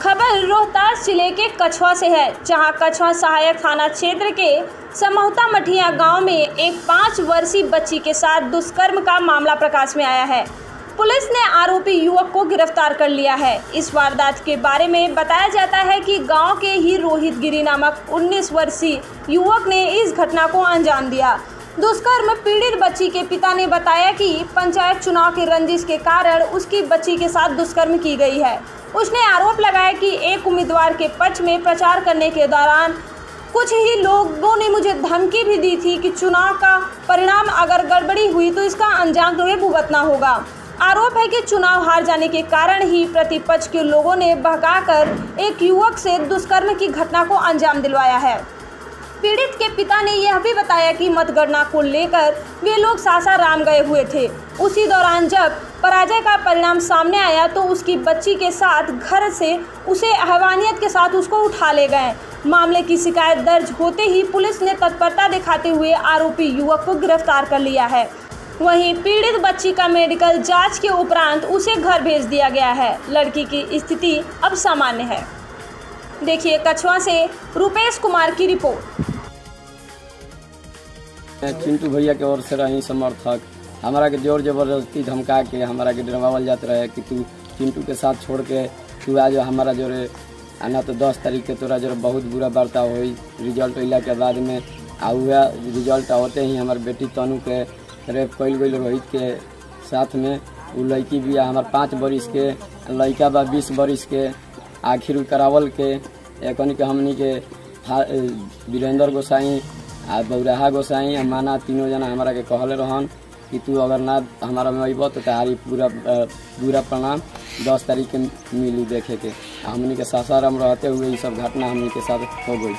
खबर रोहतास ज़िले के कछवा से है, जहाँ कछवा सहायक थाना क्षेत्र के समहुता मठिया गाँव में एक पाँच वर्षीय बच्ची के साथ दुष्कर्म का मामला प्रकाश में आया है। पुलिस ने आरोपी युवक को गिरफ़्तार कर लिया है। इस वारदात के बारे में बताया जाता है कि गाँव के ही रोहित गिरी नामक 19 वर्षीय युवक ने इस घटना को अंजाम दिया। दुष्कर्म पीड़ित बच्ची के पिता ने बताया कि पंचायत चुनाव के रंजिश के कारण उसकी बच्ची के साथ दुष्कर्म की गई है। उसने आरोप लगाया कि एक उम्मीदवार के पक्ष में प्रचार करने के दौरान कुछ ही लोगों ने मुझे धमकी भी दी थी कि चुनाव का परिणाम अगर गड़बड़ी हुई तो इसका अंजाम तुम्हें भुगतना होगा। आरोप है कि चुनाव हार जाने के कारण ही प्रतिपक्ष के लोगों ने बहकाकर एक युवक से दुष्कर्म की घटना को अंजाम दिलवाया है। पीड़ित के पिता ने यह भी बताया कि मतगणना को लेकर वे लोग सासाराम गए हुए थे। उसी दौरान जब पराजय का परिणाम सामने आया तो उसकी बच्ची के साथ घर से उसे हैवानियत के साथ उसको उठा ले गए। मामले की शिकायत दर्ज होते ही पुलिस ने तत्परता दिखाते हुए आरोपी युवक को गिरफ़्तार कर लिया है। वहीं पीड़ित बच्ची का मेडिकल जाँच के उपरांत उसे घर भेज दिया गया है। लड़की की स्थिति अब सामान्य है। देखिए कछवा से रुपेश कुमार की रिपोर्ट। चिंटू भैया के ओर से रही समर्थक। हमारा के ज़ोर ज़बरदस्ती धमका के, हमारा के डरवावल जात रहे कि तू चिंटू के साथ छोड़ के, तू आज हमारा जोरे आना तो दस तारीख के तोरा जोरे बहुत बुरा बर्ताव हुई। रिज़ल्ट अला के बाद में, आ रिज़ल्ट होते ही हमारे बेटी तनु के रेप कैल गई रोहित के साथ में। उ लड़की भी हमारे पाँच बरिस के लड़का बा बीस बरिस के, आखिर करावल के। एकनी के हमनी के वीरेंद्र गोसाई आ बौराहा गोसाई माना तीनों जना हमारा के कहले रहन कि तू अगर ना हमारा में अब तो तहारी पूरा पूरा प्रणाम दस तारीख के मिली देखे के हमनी के सासाराम रहते हुए ये सब घटना हमनी के साथ हो गई